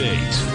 update.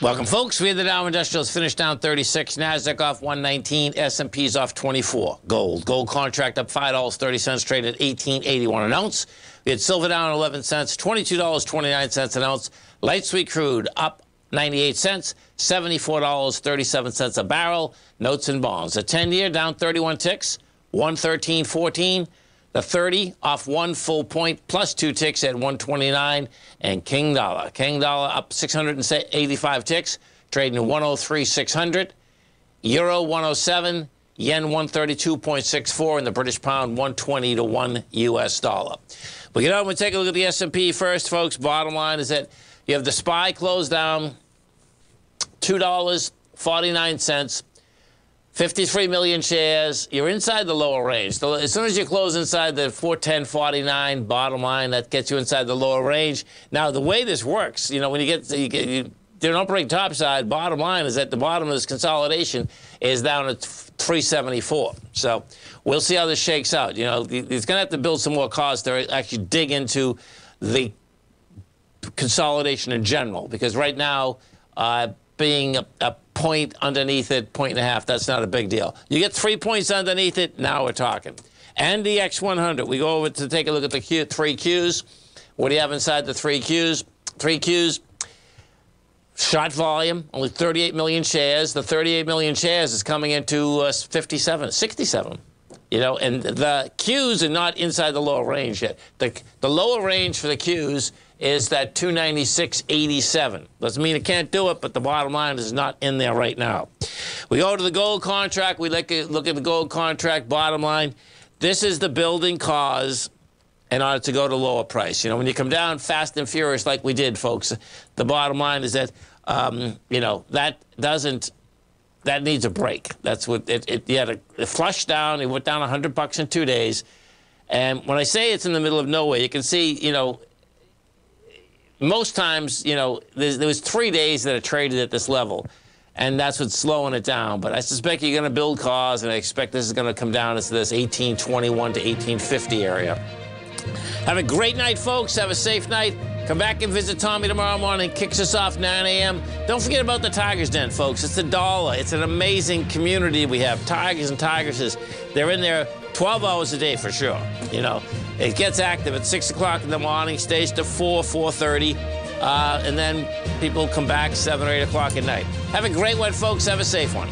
Welcome, folks. We had the Dow Industrials finished down 36, Nasdaq off 119, S&P's off 24. Gold, gold contract up five dollars 30 cents, traded at 18.81 an ounce. We had silver down 11 cents, 22 dollars 29 cents an ounce. Light sweet crude up 98 cents, $74.37 a barrel. Notes and bonds. A 10-year down 31 ticks, 113.14. The 30 off one full point plus two ticks at 129. And King Dollar. King Dollar up 685 ticks, trading 103.600. Euro 107. Yen 132.64 and the British pound 120 to 1 US dollar. We get on and take a look at the S&P first, folks. Bottom line is that you have the SPY closed down $2.49. 53 million shares. You're inside the lower range. As soon as you close inside the 410.49 bottom line, that gets you inside the lower range. Now, the way this works, you know, when you get, you get you, they're not break topside. Bottom line is that the bottom of this consolidation is down at 374. So we'll see how this shakes out. You know, it's going to have to build some more cause to actually dig into the consolidation in general, because right now, uh, being a, a point underneath it, point and a half, that's not a big deal. You get three points underneath it, now we're talking. And the X100, we go over to take a look at the Q, three Qs. What do you have inside the three Qs? Three Qs, short volume, only 38 million shares. The 38 million shares is coming into uh, 57, 67. You know, and the Qs are not inside the lower range yet. The, the lower range for the Qs is that 296.87. Doesn't mean it can't do it, but the bottom line is not in there right now. We go to the gold contract. We look at, look at the gold contract bottom line. This is the building cause in order to go to lower price. You know, when you come down fast and furious like we did, folks, the bottom line is that, um, you know, that doesn't, that needs a break. That's what, it, it, you had a, it flushed down. It went down 100 bucks in two days. And when I say it's in the middle of nowhere, you can see, you know, most times, you know, there was three days that it traded at this level, and that's what's slowing it down. But I suspect you're going to build cause, and I expect this is going to come down into this 1821 to 1850 area. Have a great night, folks. Have a safe night. Come back and visit Tommy tomorrow morning. Kicks us off 9 a.m. Don't forget about the Tigers Den, folks. It's a dollar. It's an amazing community we have. Tigers and Tigresses. They're in there 12 hours a day for sure. You know, it gets active at 6 o'clock in the morning, stays to 4, 4.30, uh, and then people come back 7 or 8 o'clock at night. Have a great one, folks. Have a safe one.